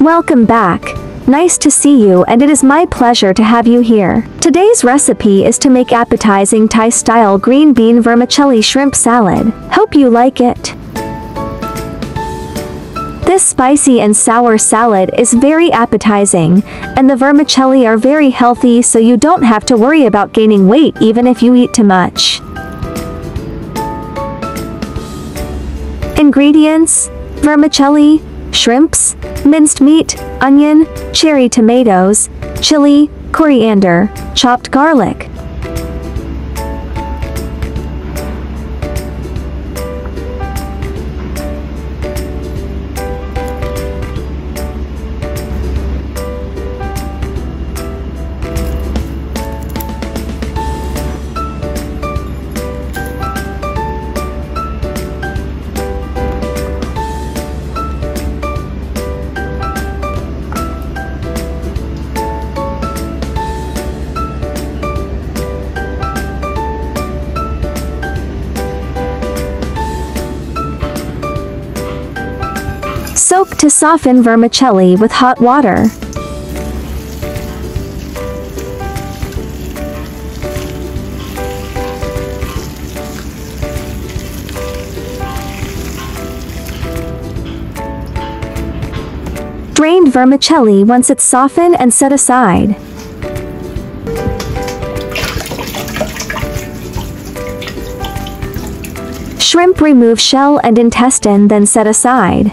Welcome back. Nice to see you and it is my pleasure to have you here. Today's recipe is to make appetizing Thai-style green bean vermicelli shrimp salad. Hope you like it. This spicy and sour salad is very appetizing, and the vermicelli are very healthy so you don't have to worry about gaining weight even if you eat too much. Ingredients Vermicelli, shrimps, minced meat, onion, cherry tomatoes, chili, coriander, chopped garlic. Soak to soften vermicelli with hot water. Drained vermicelli once it's softened and set aside. Shrimp remove shell and intestine then set aside.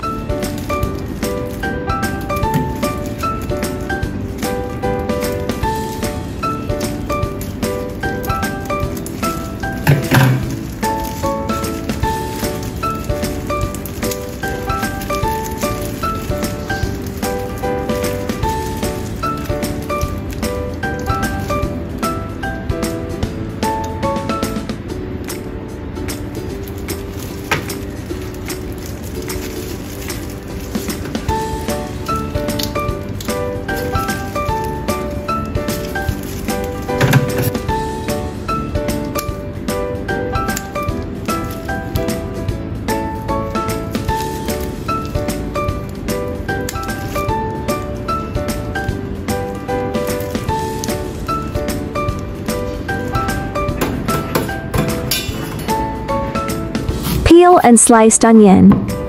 And sliced onion.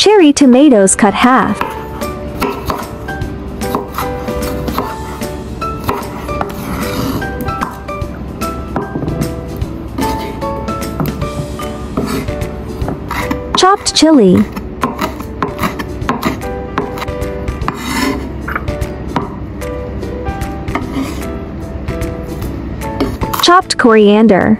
Cherry tomatoes cut half. Chopped chili. Chopped coriander.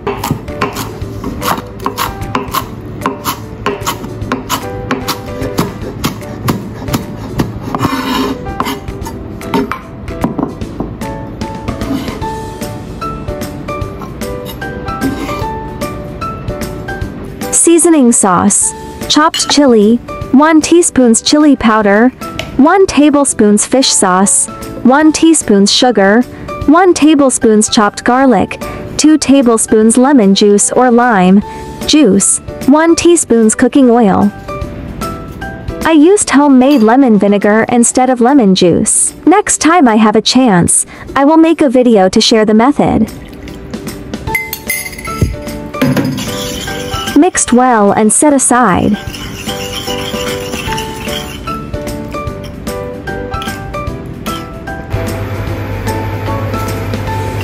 Seasoning sauce. Chopped chili. 1 teaspoons chili powder. 1 tablespoons fish sauce. 1 teaspoons sugar. 1 tablespoons chopped garlic. 2 tablespoons lemon juice or lime juice. 1 teaspoons cooking oil. I used homemade lemon vinegar instead of lemon juice. Next time I have a chance, I will make a video to share the method. Mixed well and set aside.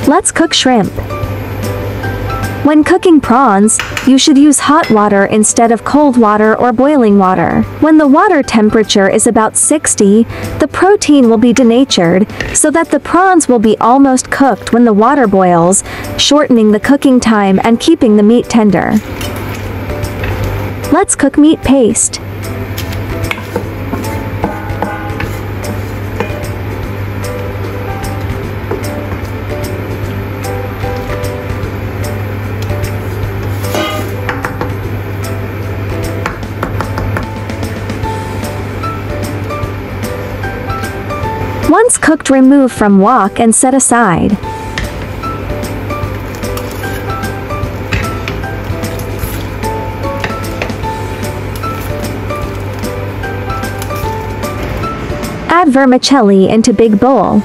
Let's cook shrimp. When cooking prawns, you should use hot water instead of cold water or boiling water. When the water temperature is about 60, the protein will be denatured, so that the prawns will be almost cooked when the water boils, shortening the cooking time and keeping the meat tender. Let's cook meat paste. Once cooked remove from wok and set aside. Add vermicelli into big bowl.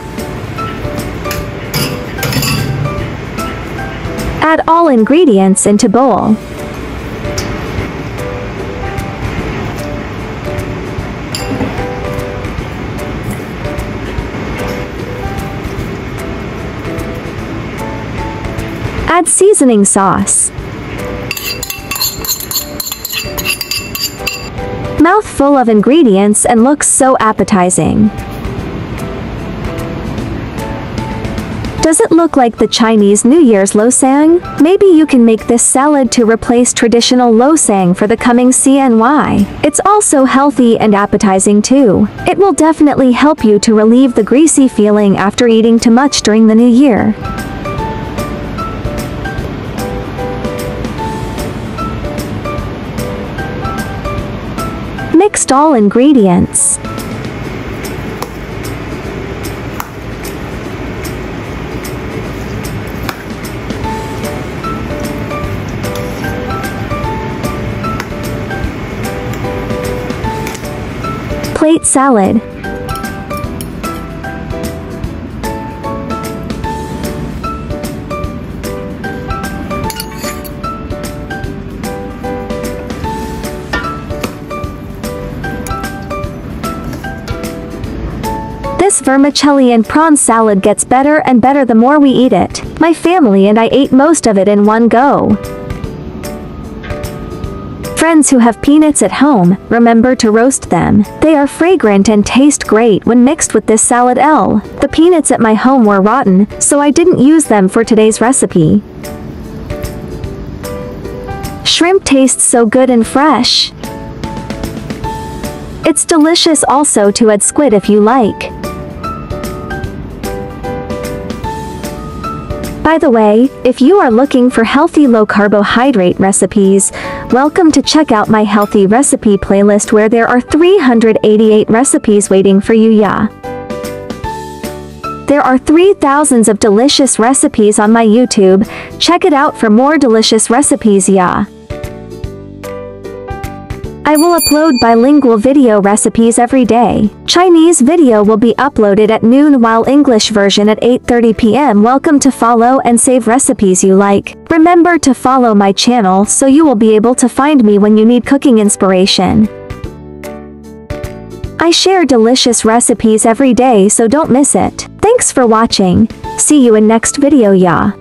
Add all ingredients into bowl. Add seasoning sauce. Mouth full of ingredients and looks so appetizing. Does it look like the Chinese New Year's losang? Maybe you can make this salad to replace traditional losang for the coming CNY. It's also healthy and appetizing too. It will definitely help you to relieve the greasy feeling after eating too much during the new year. Mixed all ingredients. Plate salad. Vermicelli and prawn salad gets better and better the more we eat it. My family and I ate most of it in one go. Friends who have peanuts at home, remember to roast them. They are fragrant and taste great when mixed with this salad L. The peanuts at my home were rotten, so I didn't use them for today's recipe. Shrimp tastes so good and fresh. It's delicious also to add squid if you like. By the way, if you are looking for healthy low-carbohydrate recipes, welcome to check out my healthy recipe playlist where there are 388 recipes waiting for you yeah. There are 3000s of delicious recipes on my YouTube, check it out for more delicious recipes yeah. I will upload bilingual video recipes every day. Chinese video will be uploaded at noon while English version at 8.30 pm. Welcome to follow and save recipes you like. Remember to follow my channel so you will be able to find me when you need cooking inspiration. I share delicious recipes every day so don't miss it. Thanks for watching. See you in next video ya.